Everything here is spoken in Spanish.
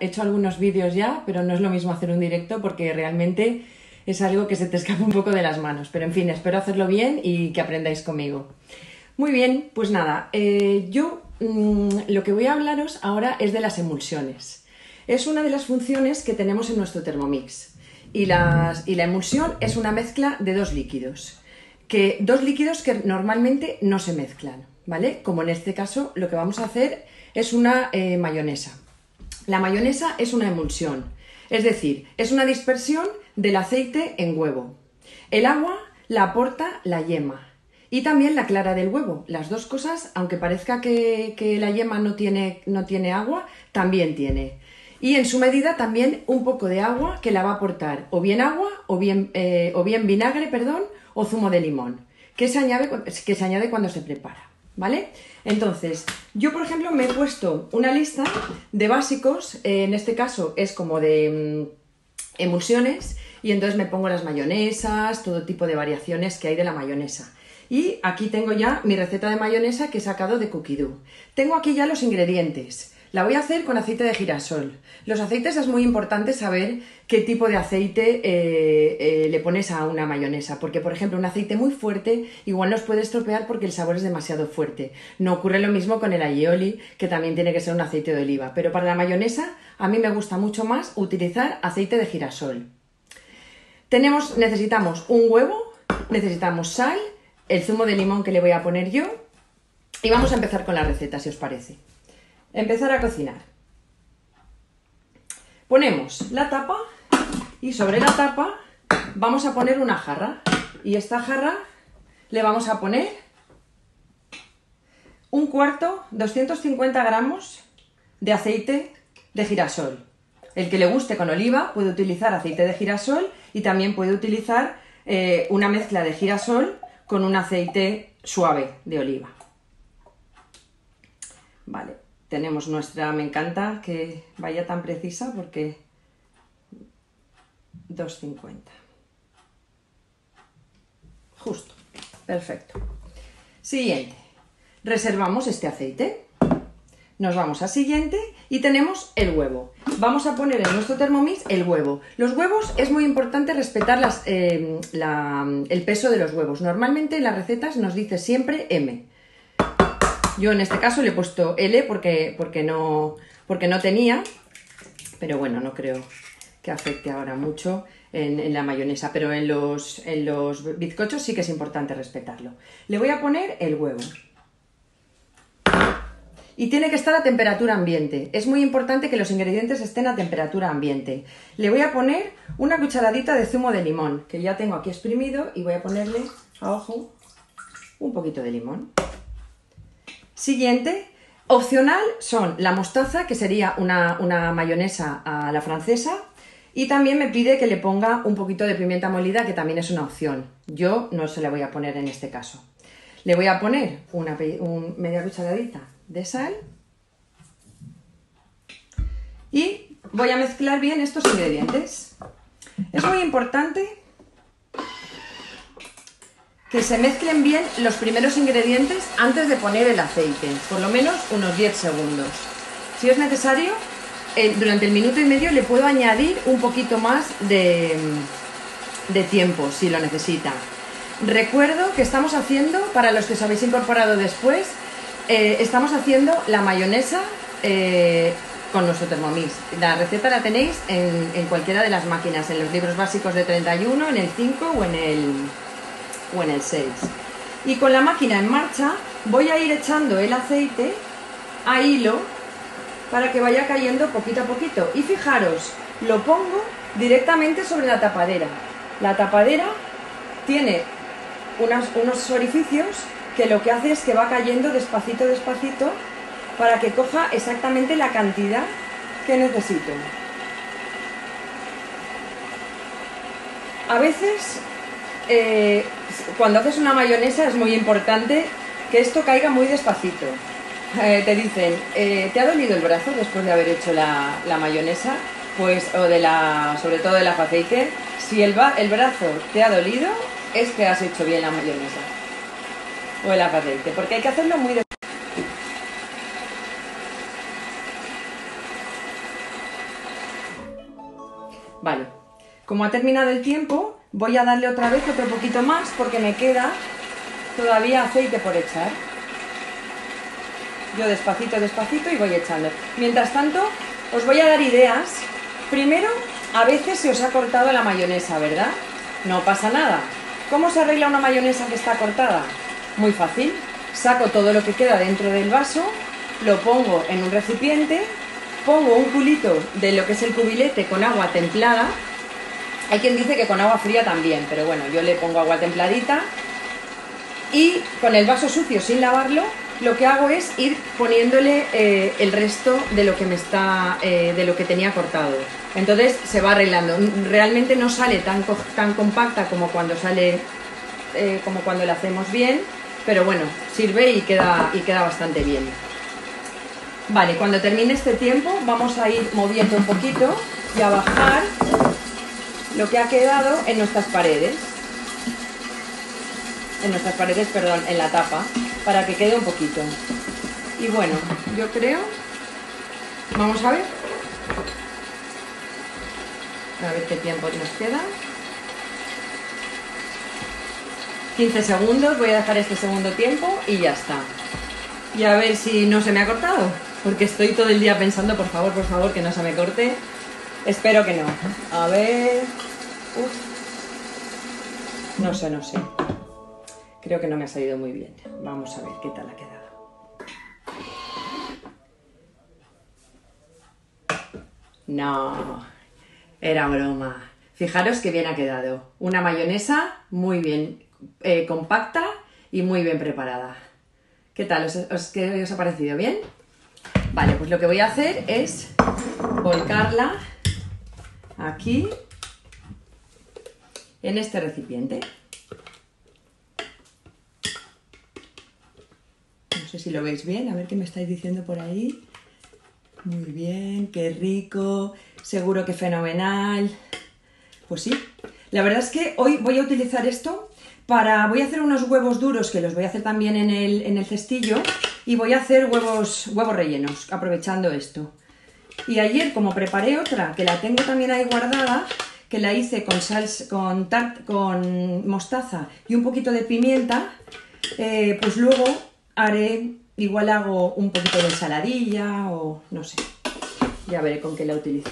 He hecho algunos vídeos ya, pero no es lo mismo hacer un directo porque realmente es algo que se te escapa un poco de las manos. Pero en fin, espero hacerlo bien y que aprendáis conmigo. Muy bien, pues nada, eh, yo mm, lo que voy a hablaros ahora es de las emulsiones. Es una de las funciones que tenemos en nuestro Thermomix. Y, la emulsión es una mezcla de dos líquidos. Que, dos líquidos que normalmente no se mezclan, ¿vale? Como en este caso lo que vamos a hacer es una eh, mayonesa. La mayonesa es una emulsión, es decir, es una dispersión del aceite en huevo. El agua la aporta la yema y también la clara del huevo. Las dos cosas, aunque parezca que, la yema no tiene, no tiene agua, también tiene. Y en su medida también un poco de agua que la va a aportar o bien agua o bien, eh, o bien vinagre, perdón, o zumo de limón, que se añade, que se añade cuando se prepara. ¿Vale? Entonces, yo por ejemplo me he puesto una lista de básicos, eh, en este caso es como de mm, emulsiones, y entonces me pongo las mayonesas, todo tipo de variaciones que hay de la mayonesa. Y aquí tengo ya mi receta de mayonesa que he sacado de Cookie Tengo aquí ya los ingredientes. La voy a hacer con aceite de girasol. Los aceites es muy importante saber qué tipo de aceite eh, eh, le pones a una mayonesa, porque por ejemplo un aceite muy fuerte igual nos puede estropear porque el sabor es demasiado fuerte. No ocurre lo mismo con el aioli, que también tiene que ser un aceite de oliva, pero para la mayonesa a mí me gusta mucho más utilizar aceite de girasol. Tenemos, necesitamos un huevo, necesitamos sal, el zumo de limón que le voy a poner yo y vamos a empezar con la receta si os parece. Empezar a cocinar. Ponemos la tapa y sobre la tapa vamos a poner una jarra. Y esta jarra le vamos a poner un cuarto, 250 gramos de aceite de girasol. El que le guste con oliva puede utilizar aceite de girasol y también puede utilizar eh, una mezcla de girasol con un aceite suave de oliva. Vale, tenemos nuestra, me encanta que vaya tan precisa porque 2.50. Justo, perfecto. Siguiente, reservamos este aceite. Nos vamos a siguiente y tenemos el huevo. Vamos a poner en nuestro Thermomix el huevo. Los huevos es muy importante respetar las, eh, el peso de los huevos. Normalmente en las recetas nos dice siempre M. Yo en este caso le he puesto L porque, porque, no, porque no tenía, pero bueno, no creo que afecte ahora mucho en, la mayonesa, pero en los, en los bizcochos sí que es importante respetarlo. Le voy a poner el huevo. Y tiene que estar a temperatura ambiente. Es muy importante que los ingredientes estén a temperatura ambiente. Le voy a poner una cucharadita de zumo de limón, que ya tengo aquí exprimido, y voy a ponerle a ojo un poquito de limón. Siguiente, opcional son la mostaza, que sería una, mayonesa a la francesa, y también me pide que le ponga un poquito de pimienta molida, que también es una opción. Yo no se la voy a poner en este caso. Le voy a poner una media cucharadita de sal y voy a mezclar bien estos ingredientes. Es muy importante que se mezclen bien los primeros ingredientes antes de poner el aceite, por lo menos unos 10 segundos. Si es necesario, eh, durante el minuto y medio le puedo añadir un poquito más de, tiempo si lo necesita. Recuerdo que estamos haciendo, para los que os habéis incorporado después, eh, estamos haciendo la mayonesa eh, con nuestro Thermomix. La receta la tenéis en, en cualquiera de las máquinas, en los libros básicos de 31, en el 5 o en el, o en el 6. Y con la máquina en marcha voy a ir echando el aceite a hilo para que vaya cayendo poquito a poquito. Y fijaros, lo pongo directamente sobre la tapadera. La tapadera tiene unos orificios que lo que hace es que va cayendo despacito, despacito, para que coja exactamente la cantidad que necesito. A veces eh, cuando haces una mayonesa es muy importante que esto caiga muy despacito. Eh, te dicen, eh, ¿te ha dolido el brazo después de haber hecho la, mayonesa? Pues, o de la, sobre todo de la aceite. Si el, el brazo te ha dolido, es que has hecho bien la mayonesa. O el aceite, porque hay que hacerlo muy despacito. Vale, como ha terminado el tiempo, voy a darle otra vez otro poquito más porque me queda todavía aceite por echar. Yo despacito, despacito y voy echando. Mientras tanto, os voy a dar ideas. Primero, a veces se os ha cortado la mayonesa, ¿verdad? No pasa nada. ¿Cómo se arregla una mayonesa que está cortada? Muy fácil. Saco todo lo que queda dentro del vaso, lo pongo en un recipiente, pongo un culito de lo que es el cubilete con agua templada. Hay quien dice que con agua fría también, pero bueno, yo le pongo agua templadita y con el vaso sucio sin lavarlo lo que hago es ir poniéndole eh, el resto de lo que me está eh, de lo que tenía cortado. Entonces se va arreglando. Realmente no sale tan, compacta como cuando sale eh, como cuando la hacemos bien pero bueno sirve y queda y queda bastante bien. Vale cuando termine este tiempo vamos a ir moviendo un poquito y a bajar lo que ha quedado en nuestras paredes en nuestras paredes, perdón, en la tapa, para que quede un poquito. Y bueno, yo creo, vamos a ver, a ver qué tiempo nos queda. 15 segundos, voy a dejar este segundo tiempo y ya está. Y a ver si no se me ha cortado, porque estoy todo el día pensando, por favor, por favor, que no se me corte. Espero que no. A ver... No sé, no sé. Creo que no me ha salido muy bien. Vamos a ver qué tal ha quedado. No, era broma. Fijaros que bien ha quedado. Una mayonesa muy bien eh, compacta y muy bien preparada. ¿Qué tal? ¿Os, qué os ha parecido bien? Vale, pues lo que voy a hacer es volcarla aquí en este recipiente. No sé si lo veis bien, a ver qué me estáis diciendo por ahí. Muy bien, qué rico, seguro que fenomenal. Pues sí, la verdad es que hoy voy a utilizar esto para... Voy a hacer unos huevos duros que los voy a hacer también en el, en el cestillo y voy a hacer huevos, huevos rellenos, aprovechando esto. Y ayer, como preparé otra, que la tengo también ahí guardada, que la hice con, salsa, con, mostaza y un poquito de pimienta, eh, pues luego haré, igual hago un poquito de ensaladilla o no sé, ya veré con qué la utilizo.